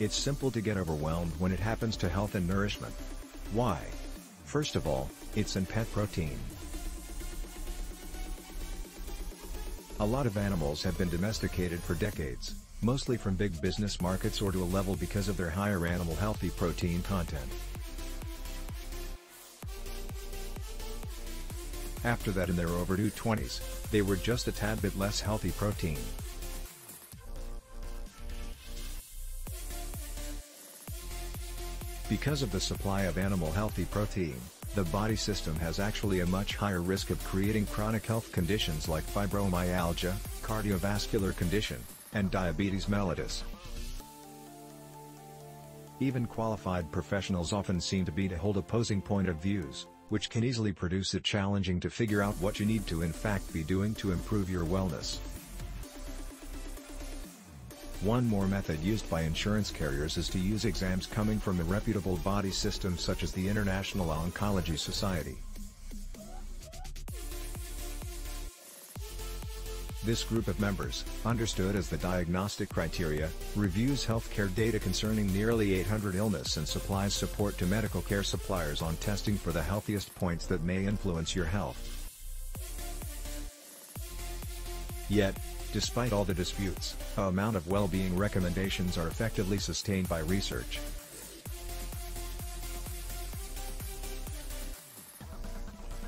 It's simple to get overwhelmed when it happens to health and nourishment. Why? First of all, it's in pet protein. A lot of animals have been domesticated for decades, mostly from big business markets or to a level because of their higher animal healthy protein content. After that in their overdue 20s, they were just a tad bit less healthy protein. Because of the supply of animal healthy protein, the body system has actually a much higher risk of creating chronic health conditions like fibromyalgia, cardiovascular condition, and diabetes mellitus. Even qualified professionals often seem to be to hold opposing point of views, which can easily produce it challenging to figure out what you need to in fact be doing to improve your wellness. One more method used by insurance carriers is to use exams coming from a reputable body system such as the International Oncology Society. This group of members, understood as the diagnostic criteria, reviews healthcare data concerning nearly 800 illness and supplies support to medical care suppliers on testing for the healthiest points that may influence your health. Yet, Despite all the disputes, a amount of well-being recommendations are effectively sustained by research.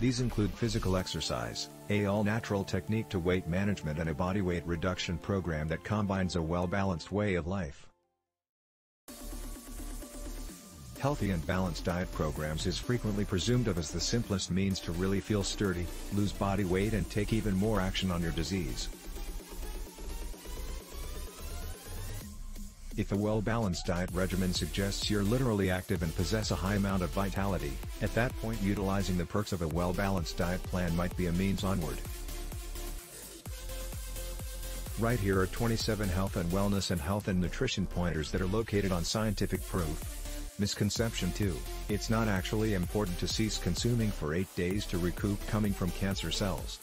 These include physical exercise, a all-natural technique to weight management and a body weight reduction program that combines a well-balanced way of life. Healthy and balanced diet programs is frequently presumed of as the simplest means to really feel sturdy, lose body weight and take even more action on your disease. If a well-balanced diet regimen suggests you're literally active and possess a high amount of vitality, at that point utilizing the perks of a well-balanced diet plan might be a means onward. Right here are 27 health and wellness and health and nutrition pointers that are located on scientific proof. Misconception 2, it's not actually important to cease consuming for 8 days to recoup coming from cancer cells.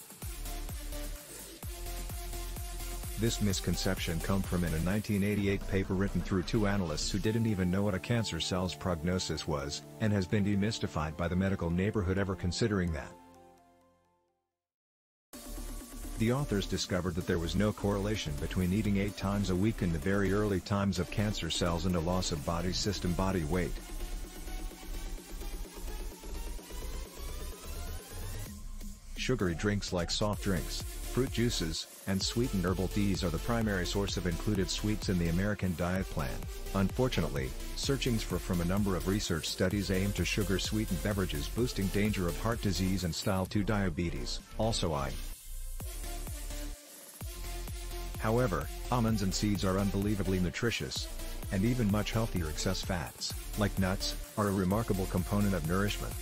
This misconception come from in a 1988 paper written through two analysts who didn't even know what a cancer cell's prognosis was, and has been demystified by the medical neighborhood ever considering that. The authors discovered that there was no correlation between eating eight times a week in the very early times of cancer cells and a loss of body system body weight. Sugary drinks like soft drinks, fruit juices, and sweetened herbal teas are the primary source of included sweets in the American diet plan. Unfortunately, searchings for from a number of research studies aim to sugar-sweetened beverages boosting danger of heart disease and style 2 diabetes, also I. However, almonds and seeds are unbelievably nutritious. And even much healthier excess fats, like nuts, are a remarkable component of nourishment.